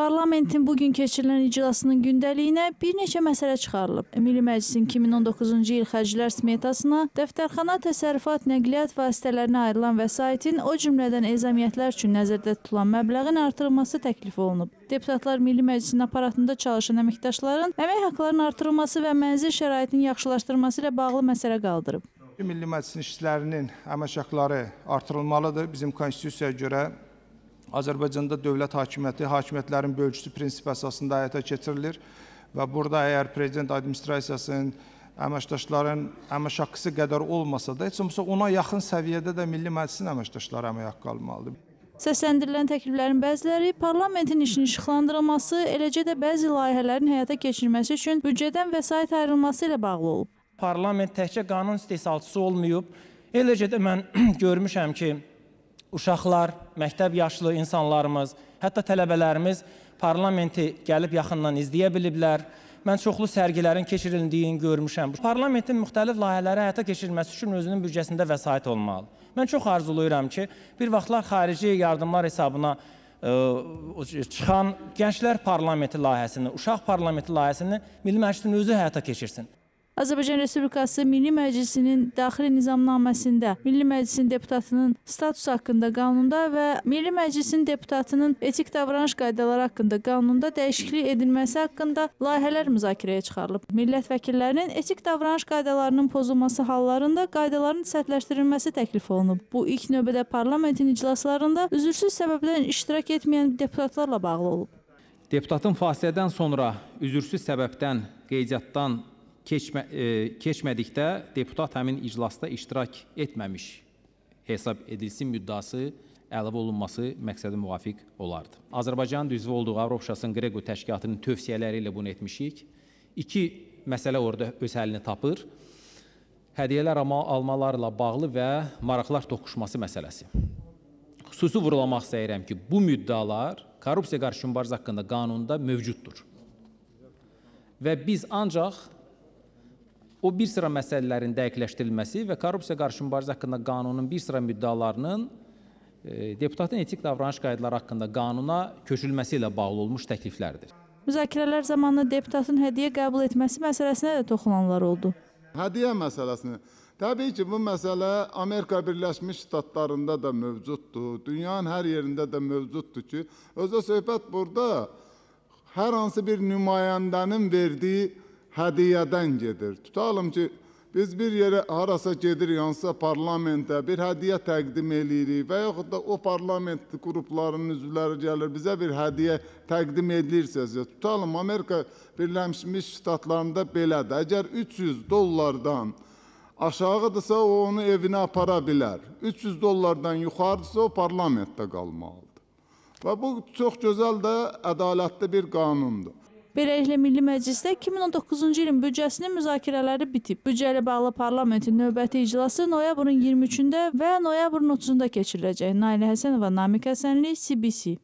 Parlamentin bugün keçirilən iclasının gündəliyinə bir neçə məsələ çıxarılıb. Milli Məclisin 2019-cu il xərclər smetasına, dəftərxana, təsərrüfat, nəqliyyat vasitələrinə ayrılan vəsaitin, o cümlədən ezamiyyətlər üçün nəzərdə tutulan məbləğin artırılması təklif olunub. Deputatlar Milli Məclisin aparatında çalışan əməkdaşların əmək haqqlarının artırılması və mənzil şəraitinin yaxşılaşdırılması ilə bağlı məsələ qaldırıb. Milli Məclisin işçilərinin əmək haqqları artırılmalıdır. Bizim konstitusiyaya görə Azərbaycanda dövlət hakimiyyəti hakimiyyətlərin bölgüsü prinsipi əsasında həyata keçirilir və burada əgər prezident administrasiyasının əməkdaşların əmək haqqısı qədər olmasa da, heç olmasa ona yaxın səviyyədə də Milli Məclisin əməkdaşları əmək haqqı almalıdır. Səsləndirilən təkliflərin bəziləri parlamentin işinin işıqlandırılması, eləcə də bəzi layihələrin həyata keçirilməsi üçün büdcədən vəsait ayrılması ilə bağlı olub. Parlament təkcə qanun istehsalçısı olmayıb, eləcə də mən görmüşəm ki, uşaqlar, məktəb yaşlı insanlarımız, hətta tələbələrimiz parlamenti gəlib yaxından izləyə biliblər. Mən çoxlu sərgilərin keçirildiyini görmüşəm. Parlamentin müxtəlif layihələri həyata keçirilməsi üçün özünün büdcəsində vəsait olmalı. Mən çox arzulayıram ki, bir vaxtlar xarici yardımlar hesabına ə, çıxan Gənclər Parlamenti layihəsini, Uşaq Parlamenti layihəsini Milli Məclisin özü həyata keçirsin. Azərbaycan Respublikası Milli Məclisinin daxili nizamnaməsində Milli Məclisin deputatının statusu haqqında qanunda və Milli Məclisin deputatının etik davranış qaydaları haqqında qanunda dəyişiklik edilməsi haqqında layihələr müzakirəyə çıxarılıb. Millət vəkillərinin etik davranış qaydalarının pozulması hallarında qaydaların sərtləşdirilməsi təklif olunub. Bu ilk növbədə parlamentin iclaslarında üzürsüz səbəbdən iştirak etməyən deputatlarla bağlı olub. Deputatın fasilədən sonra üzürsüz səbəbdən qeydiyyatdan keçmə, e, keçmədikdə deputat həmin iclasda iştirak etməmiş hesab edilsin müddəası əlavə olunması məqsədə müvafiq olardı. Azərbaycanın üzvü olduğu Avropa Şurasının Qrego təşkilatının tövsiyələri ilə bunu etmişik. İki məsələ orada öz həllini tapır. Hədiyyələr almalarla bağlı və maraqlar toqquşması məsələsi. Xüsusi vurulamaq istəyirəm ki, bu müddəalar korrupsiya qarşı mübarizə haqqında qanunda mövcuddur. Və biz ancaq o bir sıra məsələlərin dəqiqləşdirilməsi və korrupsiya qarşı mübarizə haqqında qanunun bir sıra müddəalarının e, deputatın etik davranış qaydaları haqqında qanuna köçürülməsi ilə bağlı olmuş təkliflərdir. Müzakirələr zamanı deputatın hədiyyə qəbul etməsi məsələsinə də toxunanlar oldu. Hədiyyə məsələsini Təbii ki, bu məsələ Amerika Birləşmiş Ştatlarında da mövcuddur, dünyanın hər yerində də mövcuddur ki, özə söhbət burada hər hansı bir nümayəndənin verdiyi hədiyyədən gedir. Tutalım ki, biz bir yerə harasa gedirik, hansısa parlamentə bir hədiyyə təqdim eləyirik və yaxud da o parlament qruplarının üzvləri gəlir, bizə bir hədiyyə təqdim edilirsəsə, tutalım Amerika Birləşmiş Ştatlarında belədir. Əgər 300 dollardan aşağıdırsa o onu evinə apara bilər. 300 dollardan yuxarıdırsa o parlamentdə qalmalıdır. Və bu çox gözəl də ədalətli bir qanundur. Beləliklə Milli Məclisdə 2019-cu ilin büdcəsinin müzakirələri bitib. Büdcə ilə bağlı parlamentin növbəti iclası noyabrın 23-də və noyabrın 30-da keçiriləcək. Nailə Həsənova, Namiq Həsənli, CBC.